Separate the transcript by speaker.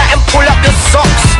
Speaker 1: and pull up your socks.